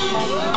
好了。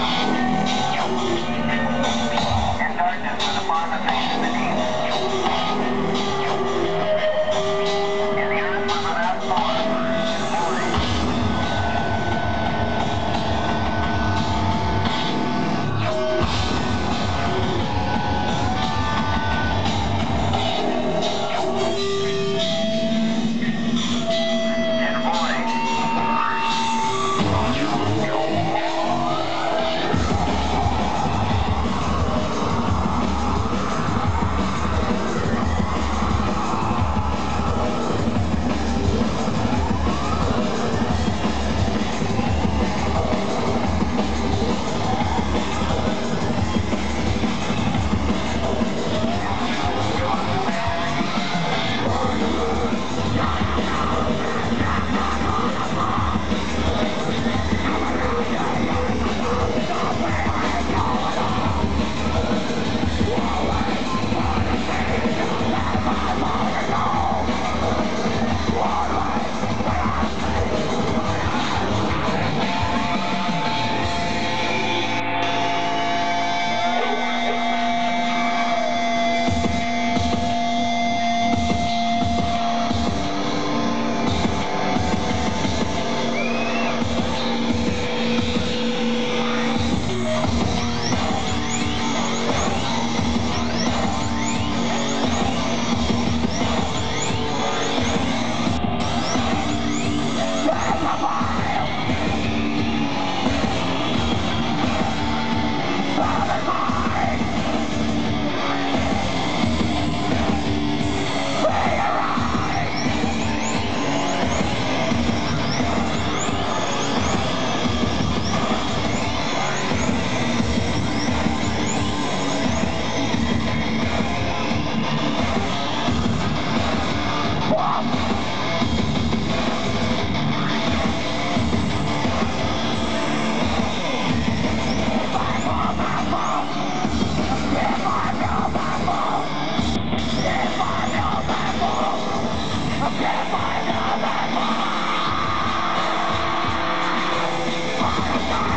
Oh, my God.